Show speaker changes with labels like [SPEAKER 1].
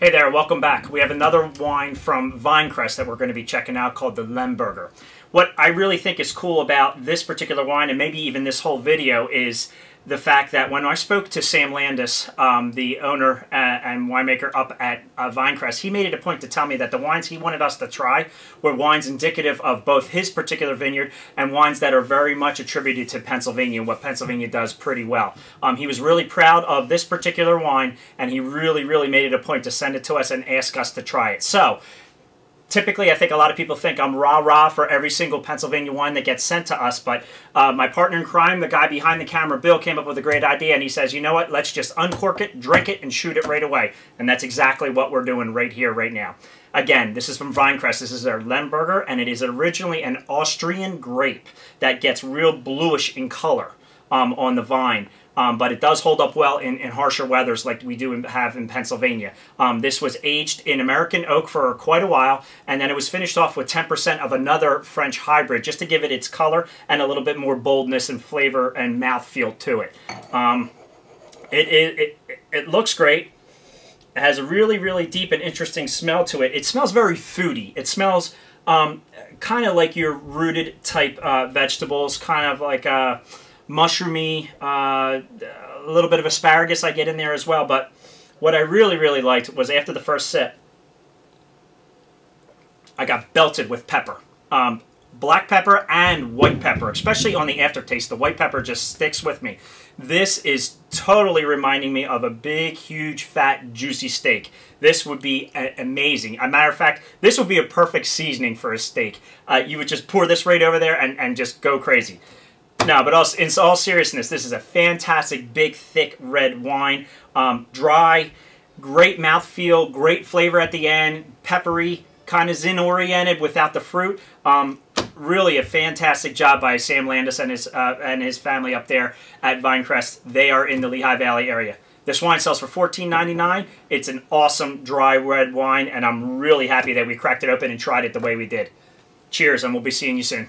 [SPEAKER 1] Hey there, welcome back. We have another wine from Vynecrest that we're going to be checking out called the Lemberger. What I really think is cool about this particular wine, and maybe even this whole video, is the fact that when I spoke to Sam Landis, um, the owner uh, and winemaker up at uh, Vynecrest, he made it a point to tell me that the wines he wanted us to try were wines indicative of both his particular vineyard and wines that are very much attributed to Pennsylvania and what Pennsylvania does pretty well. Um, he was really proud of this particular wine, and he really, really made it a point to send it to us and ask us to try it. So, typically I think a lot of people think I'm rah-rah for every single Pennsylvania wine that gets sent to us, but uh, my partner in crime, the guy behind the camera, Bill, came up with a great idea, and he says, you know what, let's just uncork it, drink it, and shoot it right away. And that's exactly what we're doing right here, right now. Again, this is from Vynecrest. This is their Lemberger, and it is originally an Austrian grape that gets real bluish in color um, on the vine. Um, but it does hold up well in, in, harsher weathers like we do have in Pennsylvania. Um, this was aged in American oak for quite a while, and then it was finished off with 10% of another French hybrid just to give it its color and a little bit more boldness and flavor and mouthfeel to it. Um, it, it, it, it looks great. It has a really, really deep and interesting smell to it. It smells very foody. It smells um, kind of like your rooted type uh, vegetables, kind of like a... Mushroomy, uh, a little bit of asparagus I get in there as well. But what I really, really liked was after the first sip, I got belted with pepper. Um, black pepper and white pepper, especially on the aftertaste. The white pepper just sticks with me. This is totally reminding me of a big, huge, fat, juicy steak. This would be amazing. A matter of fact, this would be a perfect seasoning for a steak. Uh, you would just pour this right over there and, and just go crazy. No, but also, in all seriousness, this is a fantastic, big, thick red wine. Um, dry, great mouthfeel, great flavor at the end, peppery, kind of zin-oriented without the fruit. Um, really a fantastic job by Sam Landis and his, uh, and his family up there at Vynecrest. They are in the Lehigh Valley area. This wine sells for $14.99. It's an awesome dry red wine, and I'm really happy that we cracked it open and tried it the way we did. Cheers, and we'll be seeing you soon.